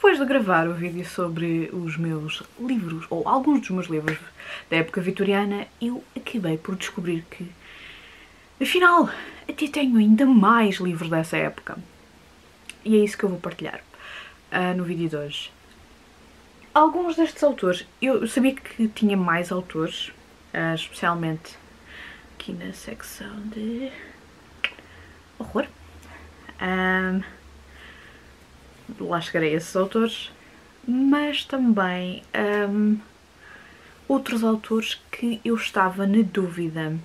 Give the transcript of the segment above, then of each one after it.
depois de gravar o vídeo sobre os meus livros, ou alguns dos meus livros da época vitoriana, eu acabei por descobrir que, afinal, até tenho ainda mais livros dessa época. E é isso que eu vou partilhar uh, no vídeo de hoje. Alguns destes autores, eu sabia que tinha mais autores, uh, especialmente aqui na secção de horror. Um, lá chegarei a esses autores, mas também um, outros autores que eu estava na dúvida.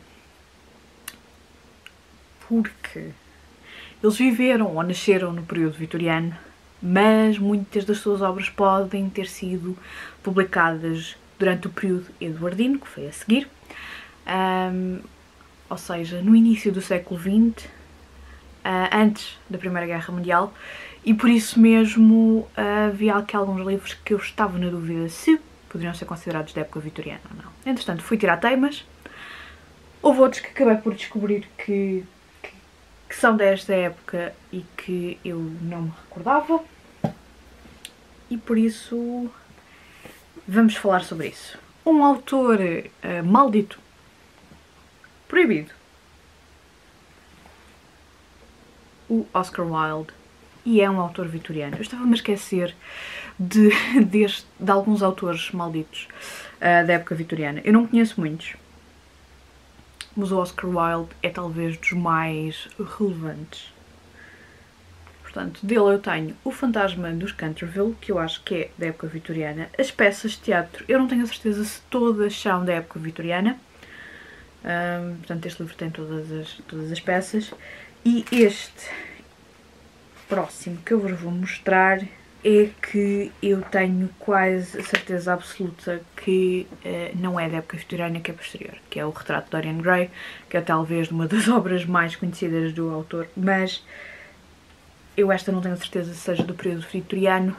Porque eles viveram ou nasceram no período vitoriano, mas muitas das suas obras podem ter sido publicadas durante o período eduardino, que foi a seguir, um, ou seja, no início do século XX, uh, antes da Primeira Guerra Mundial, e por isso mesmo havia aqui alguns livros que eu estava na dúvida se poderiam ser considerados da época vitoriana ou não. Entretanto, fui tirar temas. Houve outros que acabei por descobrir que, que, que são desta época e que eu não me recordava. E por isso vamos falar sobre isso. Um autor uh, maldito, proibido, o Oscar Wilde e é um autor vitoriano. Eu estava-me a esquecer de, de, de, alguns autores malditos uh, da época vitoriana. Eu não conheço muitos, mas o Oscar Wilde é talvez dos mais relevantes. Portanto, dele eu tenho O Fantasma dos Canterville, que eu acho que é da época vitoriana. As peças de teatro, eu não tenho a certeza se todas são da época vitoriana. Um, portanto, este livro tem todas as, todas as peças. E este próximo que eu vos vou mostrar é que eu tenho quase a certeza absoluta que uh, não é da época vitoriana, que é posterior, que é o retrato de Dorian Gray, que é talvez uma das obras mais conhecidas do autor, mas eu esta não tenho certeza se seja do período vitoriano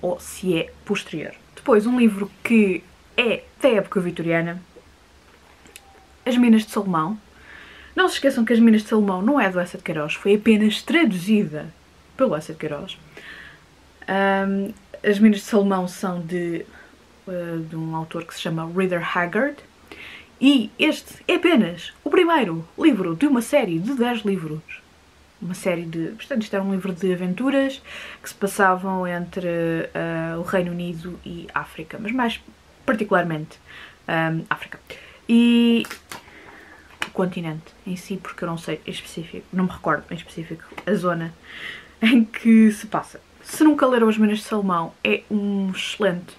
ou se é posterior. Depois, um livro que é da época vitoriana, As Minas de Salomão. Não se esqueçam que As Minas de Salomão não é do Essa de Queiroz, foi apenas traduzida pelo de Queiroz. Um, as Minas de Salomão são de, uh, de um autor que se chama Reader Haggard e este é apenas o primeiro livro de uma série de 10 livros. Uma série de. Portanto, isto era um livro de aventuras que se passavam entre uh, o Reino Unido e África, mas mais particularmente um, África. E o continente em si, porque eu não sei em específico, não me recordo em específico a zona em que se passa. Se nunca leram As Minas de Salomão, é um excelente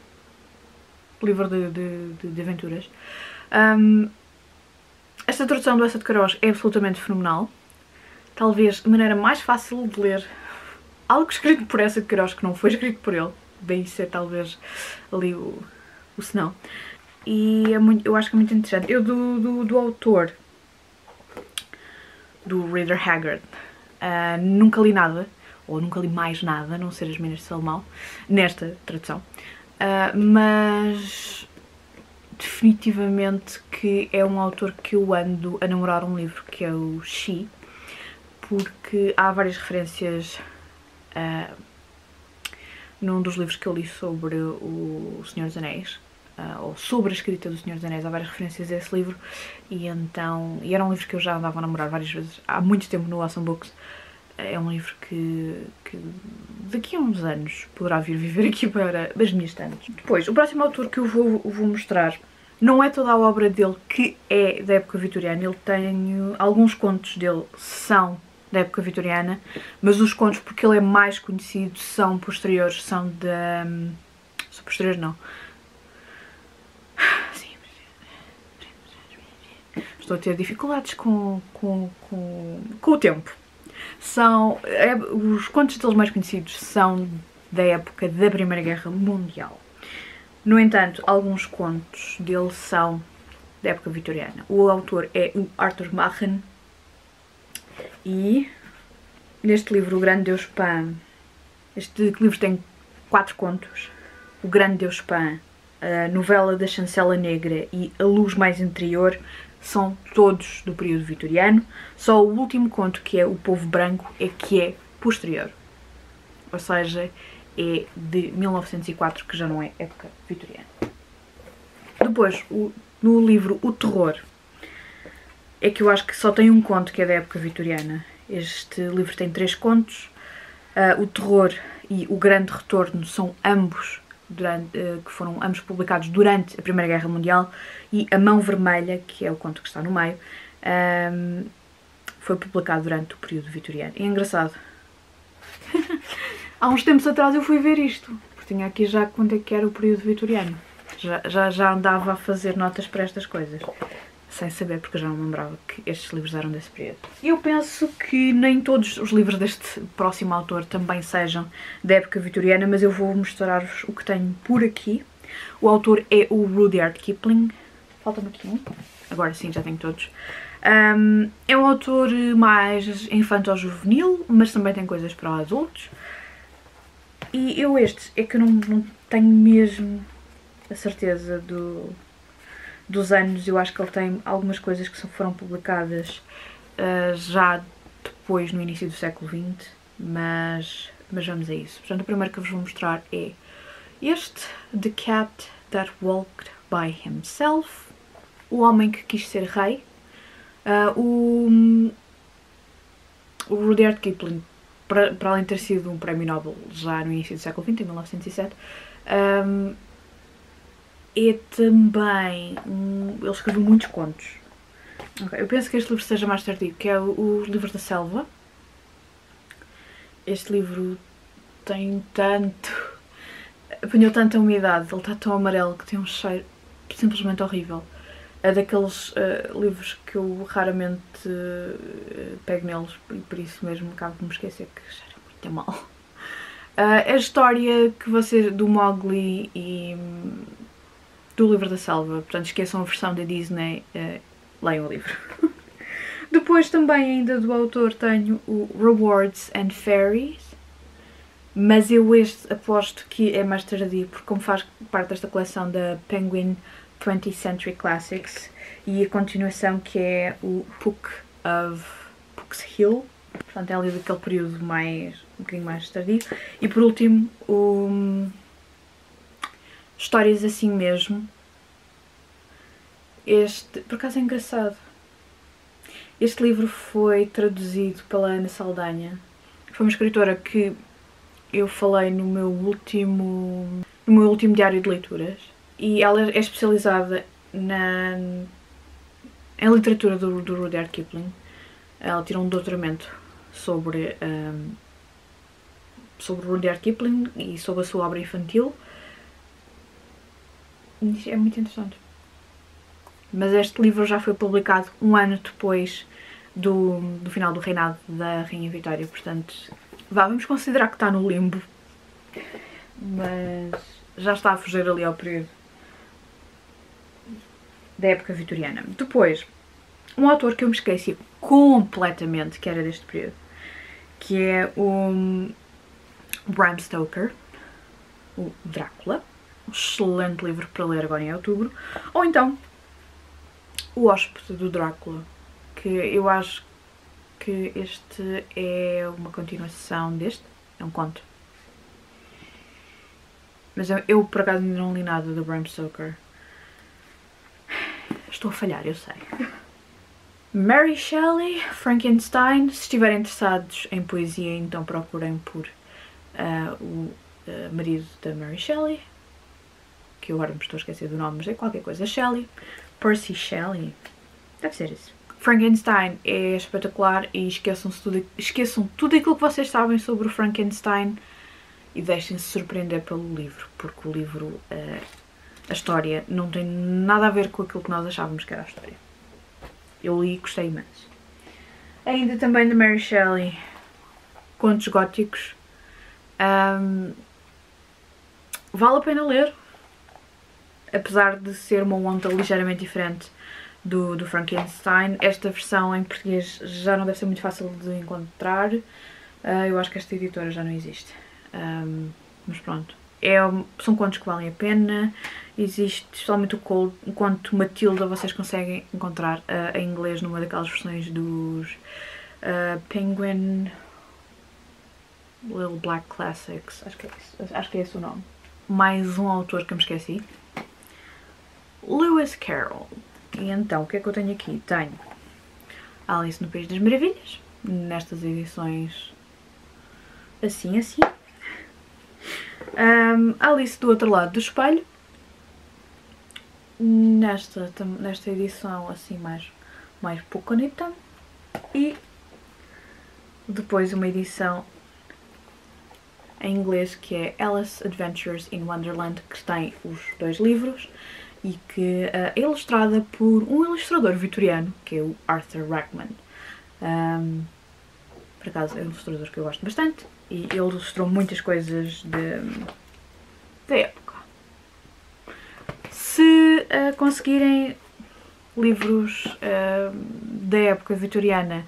livro de, de, de, de aventuras. Um, esta tradução do Essa de Queiroz é absolutamente fenomenal. Talvez a maneira mais fácil de ler algo escrito por Essa de Queiroz que não foi escrito por ele. Daí ser talvez ali o, o senão. E é muito, eu acho que é muito interessante. Eu do, do, do autor, do Reader Haggard, uh, nunca li nada ou nunca li mais nada, a não ser as Minas de Salomão, nesta tradução. Uh, mas definitivamente que é um autor que eu ando a namorar um livro, que é o She, porque há várias referências uh, num dos livros que eu li sobre o Senhor dos Anéis, uh, ou sobre a escrita do Senhor dos Anéis, há várias referências a esse livro, e então, e era um livro que eu já andava a namorar várias vezes, há muito tempo no Awesome Books, é um livro que, que, daqui a uns anos poderá vir viver aqui para as minhas estantes. Depois, o próximo autor que eu vou, vou mostrar não é toda a obra dele que é da época vitoriana, ele tem alguns contos dele são da época vitoriana, mas os contos, porque ele é mais conhecido, são posteriores, são da... são posteriores não. Estou a ter dificuldades com, com, com, com o tempo são. É, os contos deles mais conhecidos são da época da Primeira Guerra Mundial. No entanto, alguns contos dele são da época vitoriana. O autor é o Arthur Machen e neste livro, O Grande Deus Pan, este livro tem quatro contos. O Grande Deus Pan, a novela da Chancela Negra e A Luz Mais Interior são todos do período vitoriano, só o último conto, que é O Povo Branco, é que é posterior. Ou seja, é de 1904, que já não é época vitoriana. Depois, o, no livro O Terror, é que eu acho que só tem um conto que é da época vitoriana. Este livro tem três contos. Uh, o Terror e O Grande Retorno são ambos durante, uh, que foram ambos publicados durante a Primeira Guerra Mundial e A Mão Vermelha, que é o conto que está no meio, um, foi publicado durante o período vitoriano. É engraçado. Há uns tempos atrás eu fui ver isto, porque tinha aqui já quando é que era o período vitoriano. Já, já, já andava a fazer notas para estas coisas sem saber, porque já não lembrava que estes livros eram desse período. Eu penso que nem todos os livros deste próximo autor também sejam da época vitoriana, mas eu vou mostrar-vos o que tenho por aqui. O autor é o Rudyard Kipling. Falta-me aqui um. Agora sim, já tenho todos. Um, é um autor mais infanto-juvenil, mas também tem coisas para adultos. E eu este é que eu não, não tenho mesmo a certeza do, dos anos, eu acho que ele tem algumas coisas que foram publicadas uh, já depois, no início do século XX, mas, mas vamos a isso. Portanto, o primeiro que eu vos vou mostrar é este, The Cat That Walked By Himself, O Homem que Quis Ser Rei. Uh, o, o Rudyard Kipling, para, para além de ter sido um prémio Nobel já no início do século XX, em 1907, um, é também. Um, ele escreveu muitos contos. Okay, eu penso que este livro seja mais tardio, que é o, Os Livros da Selva. Este livro tem tanto. apanhou tanta umidade, ele está tão amarelo que tem um cheiro simplesmente horrível. É daqueles uh, livros que eu raramente uh, pego neles e por isso mesmo acabo de me esquecer que cheira muito mal. Uh, a história que você do Mowgli e do livro da selva. Portanto, esqueçam a versão da Disney, uh, leiam o livro. Depois também ainda do autor tenho o Rewards and Fairies, mas eu este aposto que é mais tardio, porque como faz parte desta coleção da Penguin 20th Century Classics e a continuação que é o Puck of Puck's Hill, portanto é ali daquele período mais, um bocadinho mais tardio. E por último, o histórias assim mesmo. Este, por acaso é engraçado. Este livro foi traduzido pela Ana Saldanha. Foi uma escritora que eu falei no meu último no meu último diário de leituras e ela é especializada na em literatura do, do Rudyard Kipling. Ela tirou um doutoramento sobre um, sobre Rudyard Kipling e sobre a sua obra infantil é muito interessante. Mas este livro já foi publicado um ano depois do, do final do reinado da Rainha Vitória, portanto, vá, vamos considerar que está no limbo. Mas já está a fugir ali ao período da época vitoriana. Depois, um autor que eu me esqueci completamente que era deste período, que é o Bram Stoker, o Drácula um excelente livro para ler agora em outubro. Ou então, O Hóspede do Drácula, que eu acho que este é uma continuação deste, é um conto. Mas eu, eu por acaso ainda não li nada do Bram Stoker. Estou a falhar, eu sei. Mary Shelley, Frankenstein. Se estiverem interessados em poesia, então procurem por uh, o uh, marido da Mary Shelley, que eu agora me estou a esquecer do nome, mas é qualquer coisa. Shelley, Percy Shelley, deve ser isso. Frankenstein é espetacular e esqueçam-se tudo, esqueçam tudo aquilo que vocês sabem sobre o Frankenstein e deixem-se surpreender pelo livro, porque o livro, uh, a história, não tem nada a ver com aquilo que nós achávamos que era a história. Eu li e gostei imenso. Ainda também de Mary Shelley, contos góticos. Um, vale a pena ler, apesar de ser uma onda ligeiramente diferente do, do Frankenstein, esta versão em português já não deve ser muito fácil de encontrar. Uh, eu acho que esta editora já não existe. Um, mas pronto. É, são contos que valem a pena. Existe, especialmente o, Cold, conto Matilda, vocês conseguem encontrar uh, em inglês numa daquelas versões dos uh, Penguin Little Black Classics, acho que, é esse, acho que é esse o nome. Mais um autor que me esqueci. Lewis Carroll. E então, o que é que eu tenho aqui? Tenho Alice no País das Maravilhas, nestas edições assim, assim. Um, Alice do outro lado do espelho, nesta, nesta edição assim mais, mais pequenita. E depois uma edição em inglês que é Alice Adventures in Wonderland, que tem os dois livros e que uh, é ilustrada por um ilustrador vitoriano, que é o Arthur Rackman. Um, por acaso é um ilustrador que eu gosto bastante e ele ilustrou muitas coisas de, da época. Se uh, conseguirem livros uh, da época vitoriana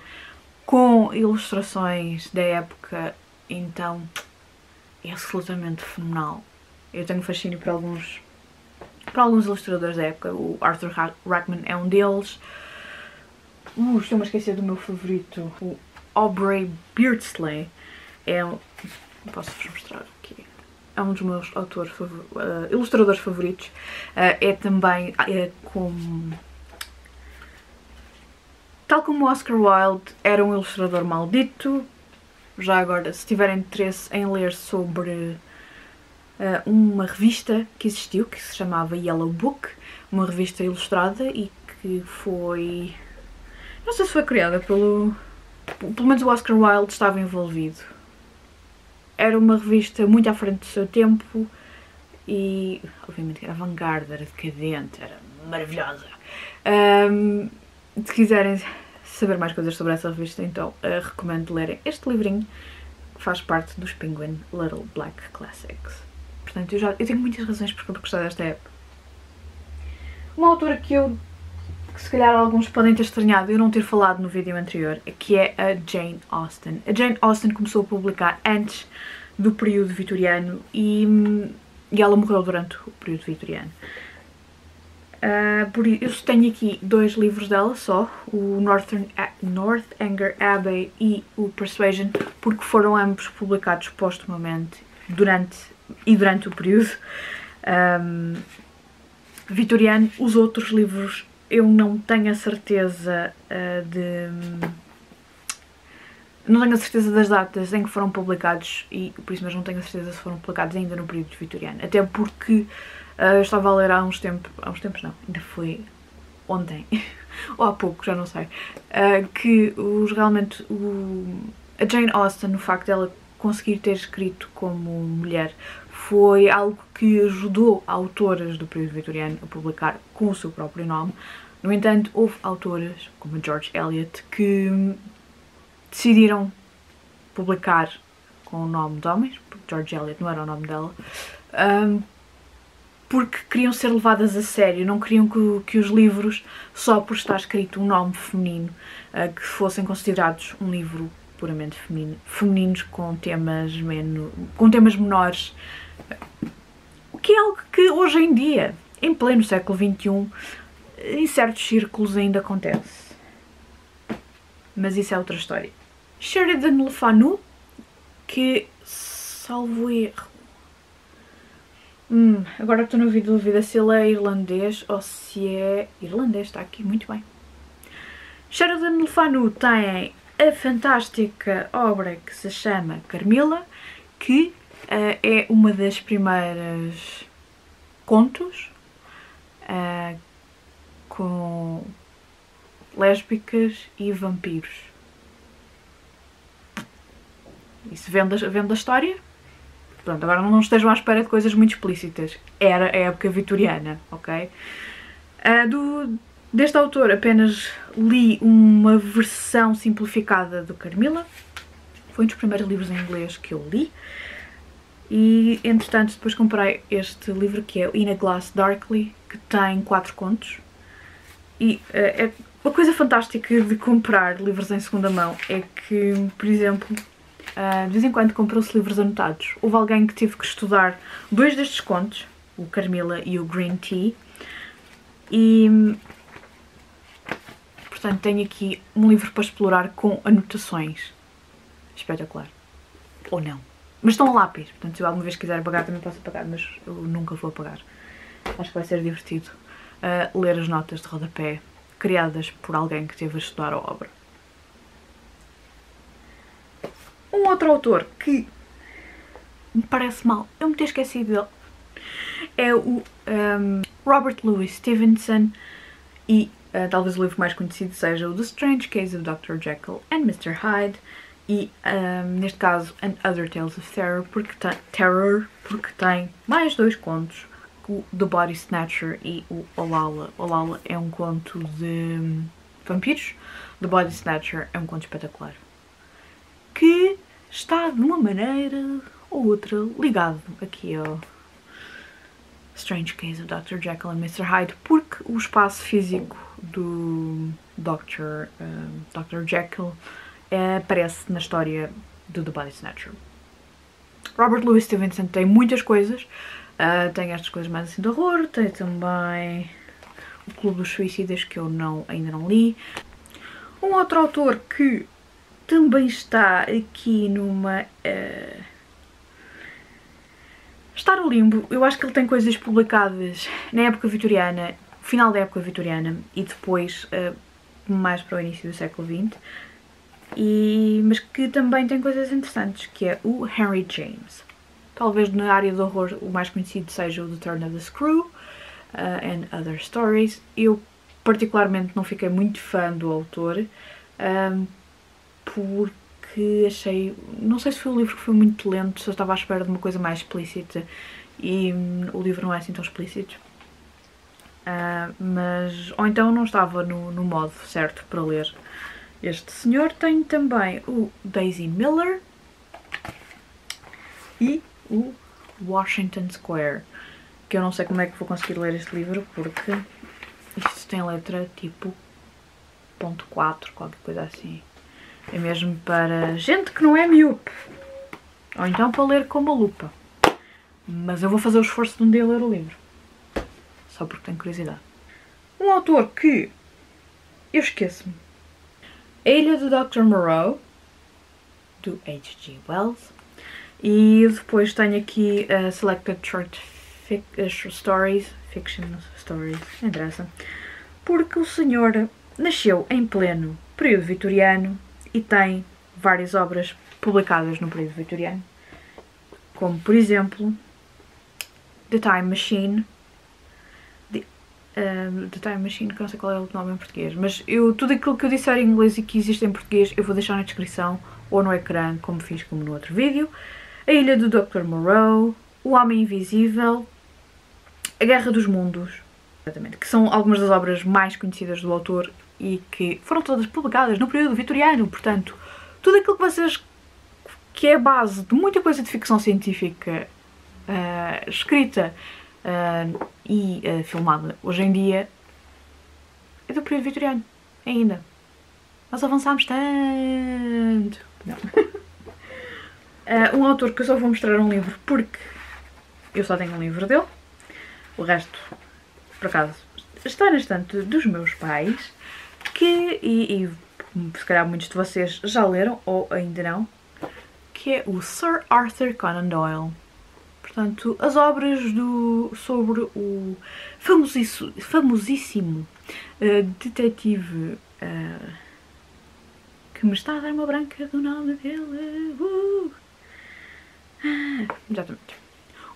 com ilustrações da época, então é absolutamente fenomenal. Eu tenho fascínio por alguns, por alguns ilustradores da época. O Arthur Rackman é um deles. Uh, estou-me a esquecer do meu favorito. O Aubrey Beardsley é um... Posso-vos mostrar aqui. É um dos meus autores, uh, ilustradores favoritos. Uh, é também é como... Tal como Oscar Wilde, era um ilustrador maldito, já agora, se tiverem interesse em ler sobre uh, uma revista que existiu, que se chamava Yellow Book, uma revista ilustrada e que foi... não sei se foi criada pelo... pelo menos o Oscar Wilde estava envolvido. Era uma revista muito à frente do seu tempo e, obviamente, era avant-garde, era decadente, era maravilhosa. Um, se quiserem saber mais coisas sobre essa revista, então uh, recomendo lerem este livrinho que faz parte dos Penguin Little Black Classics. Portanto, eu, já, eu tenho muitas razões para gostar desta época. Uma autora que eu, que se calhar alguns podem ter estranhado eu não ter falado no vídeo anterior, que é a Jane Austen. A Jane Austen começou a publicar antes do período vitoriano e, e ela morreu durante o período vitoriano. Uh, por, eu tenho aqui dois livros dela só, o Northern, Northanger Abbey e o Persuasion, porque foram ambos publicados postumamente durante, e durante o período um, vitoriano. Os outros livros eu não tenho a certeza uh, de... Não tenho a certeza das datas em que foram publicados e por isso mesmo não tenho a certeza se foram publicados ainda no período vitoriano. Até porque Uh, eu estava a ler há uns tempos, há uns tempos não, ainda foi ontem, ou há pouco, já não sei, uh, que os, realmente o, a Jane Austen, o facto dela conseguir ter escrito como mulher foi algo que ajudou autoras do período vitoriano a publicar com o seu próprio nome. No entanto, houve autoras, como a George Eliot, que decidiram publicar com o nome de homens, porque George Eliot não era o nome dela, um, porque queriam ser levadas a sério, não queriam que, que os livros, só por estar escrito um nome feminino, uh, que fossem considerados um livro puramente feminino, femininos com temas, menos, com temas menores, que é algo que hoje em dia, em pleno século XXI, em certos círculos ainda acontece. Mas isso é outra história. Sheridan Le Fanu, que, salvo erro, Hum, agora estou na dúvida se ele é irlandês ou se é... Irlandês, está aqui, muito bem. Sheridan Le Fanu tem a fantástica obra que se chama Carmila, que uh, é uma das primeiras contos uh, com lésbicas e vampiros. Isso vende, vende a história? Pronto, agora não estejam à espera de coisas muito explícitas. Era a época vitoriana, ok? Uh, do, deste autor apenas li uma versão simplificada do Carmila. Foi um dos primeiros livros em inglês que eu li. E, entretanto, depois comprei este livro que é In a Glass Darkly, que tem quatro contos. E uh, é uma coisa fantástica de comprar livros em segunda mão é que, por exemplo, Uh, de vez em quando compram-se livros anotados. Houve alguém que teve que estudar dois destes contos, o Carmila e o Green Tea, e portanto tenho aqui um livro para explorar com anotações. Espetacular. ou não. Mas estão a lápis, portanto se eu alguma vez quiser apagar também posso apagar, mas eu nunca vou apagar. Acho que vai ser divertido uh, ler as notas de rodapé criadas por alguém que esteve a estudar a obra. Um outro autor que me parece mal, eu me ter esquecido dele, é o um, Robert Louis Stevenson e uh, talvez o livro mais conhecido seja o The Strange Case of Dr. Jekyll and Mr. Hyde e um, neste caso And Other Tales of Terror porque, terror porque tem mais dois contos o The Body Snatcher e o Olala. Olala é um conto de vampiros, The Body Snatcher é um conto espetacular. Que está de uma maneira ou outra ligado aqui ao Strange Case of Dr. Jekyll and Mr. Hyde, porque o espaço físico do Dr. Uh, Dr. Jekyll uh, aparece na história do The Body Snatcher. Robert Louis Stevenson tem muitas coisas, Uh, tem estas coisas mais assim de horror, tem também o Clube dos Suicidas que eu não, ainda não li. Um outro autor que também está aqui numa... Uh, está no limbo, eu acho que ele tem coisas publicadas na época vitoriana, final da época vitoriana e depois uh, mais para o início do século XX, e, mas que também tem coisas interessantes, que é o Henry James. Talvez na área do horror o mais conhecido seja o The Turn of the Screw uh, and Other Stories. Eu particularmente não fiquei muito fã do autor um, porque achei, não sei se foi o livro que foi muito lento, se eu estava à espera de uma coisa mais explícita e um, o livro não é assim tão explícito. Uh, mas, ou então não estava no, no modo certo para ler este senhor. Tenho também o Daisy Miller e o Washington Square, que eu não sei como é que vou conseguir ler este livro porque isto tem letra tipo ponto 4, qualquer coisa assim. É mesmo para gente que não é miúpe. Ou então para ler com uma lupa. Mas eu vou fazer o esforço de um dia ler o livro. Só porque tenho curiosidade. Um autor que eu esqueço-me. A Ilha do Dr. Moreau, do H.G. Wells. E depois tenho aqui uh, Selected Short fic uh, Stories, Fiction Stories, não interessa, porque o senhor nasceu em pleno período vitoriano e tem várias obras publicadas no período vitoriano, como por exemplo The Time Machine, Uh, The Time Machine, que não sei qual é o nome em português, mas eu, tudo aquilo que eu disser em inglês e que existe em português eu vou deixar na descrição ou no ecrã, como fiz como no outro vídeo. A Ilha do Dr. Moreau, O Homem Invisível, A Guerra dos Mundos, exatamente, que são algumas das obras mais conhecidas do autor e que foram todas publicadas no período vitoriano, portanto, tudo aquilo que vocês que é a base de muita coisa de ficção científica uh, escrita uh, e uh, filmada hoje em dia é do período vitoriano, ainda. Nós avançámos tanto. Não. Uh, um autor que eu só vou mostrar um livro porque eu só tenho um livro dele. O resto, por acaso, está na estante dos meus pais. Que, e, e se calhar muitos de vocês já leram ou ainda não, que é o Sir Arthur Conan Doyle. Portanto, as obras do, sobre o famosíssimo, famosíssimo uh, detetive uh, que me está a dar uma branca do nome dele. Uh! Ah, exatamente.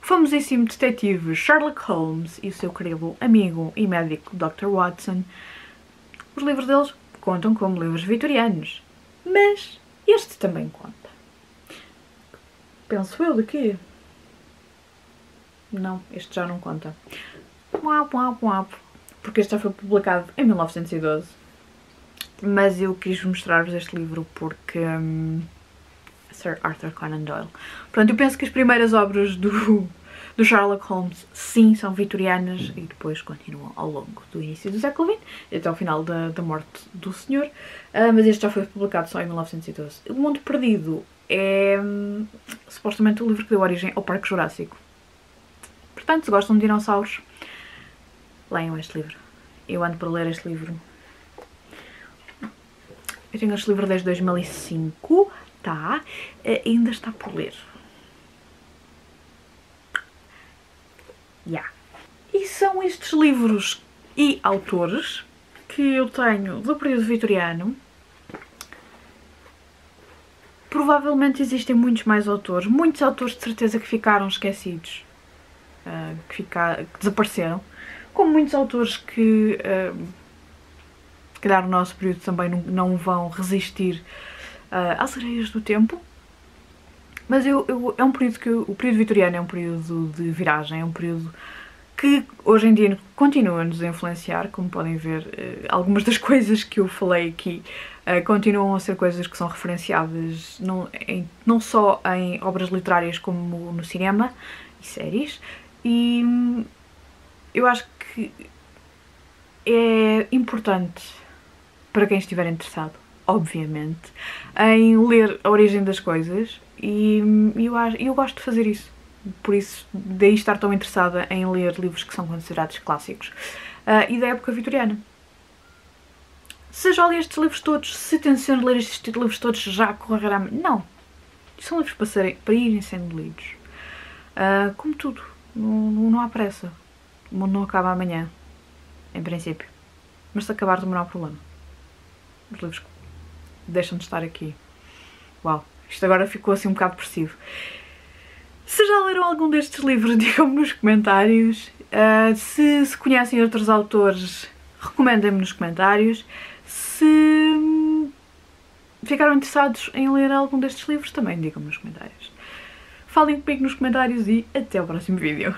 O famosíssimo detetive Sherlock Holmes e o seu querido amigo e médico Dr. Watson, os livros deles contam como livros vitorianos, mas este também conta. Penso eu de quê? Não, este já não conta. Porque este já foi publicado em 1912. Mas eu quis mostrar-vos este livro porque... Hum, Sir Arthur Conan Doyle. Portanto, eu penso que as primeiras obras do, do Sherlock Holmes, sim, são vitorianas e depois continuam ao longo do início do século XX, até ao final da, da morte do senhor, uh, mas este já foi publicado só em 1912. O Mundo Perdido é hum, supostamente o livro que deu origem ao Parque Jurássico. Portanto, se gostam de dinossauros, leiam este livro. Eu ando para ler este livro. Eu tenho este livro desde 2005 está, uh, ainda está por ler. Yeah. E são estes livros e autores que eu tenho do período vitoriano. Provavelmente existem muitos mais autores, muitos autores de certeza que ficaram esquecidos, uh, que, que desapareceram, como muitos autores que, uh, se calhar no nosso período também não, vão resistir uh, às areias do tempo. Mas eu, eu, é um período que o período vitoriano é um período de viragem, é um período que hoje em dia continua-nos a influenciar, como podem ver, algumas das coisas que eu falei aqui continuam a ser coisas que são referenciadas não, em, não só em obras literárias como no cinema e séries, e hum, eu acho que é importante para quem estiver interessado, obviamente, em ler a origem das coisas e hum, eu, eu gosto de fazer isso por isso daí estar tão interessada em ler livros que são considerados clássicos uh, e da época vitoriana. Se já li estes livros todos, se tenciono ler estes livros todos já correrá... Não. São livros para, serem, para irem sendo lidos. Uh, como tudo. Não, não há pressa. O mundo não acaba amanhã. Em princípio. Mas se acabar também não há problema. Os livros deixam de estar aqui. Uau. Isto agora ficou assim um bocado depressivo. Se já leram algum destes livros, digam-me nos comentários. Uh, se, se, conhecem outros autores, recomendem-me nos comentários. Se ficaram interessados em ler algum destes livros, também digam-me nos comentários. Falem comigo nos comentários e até o próximo vídeo.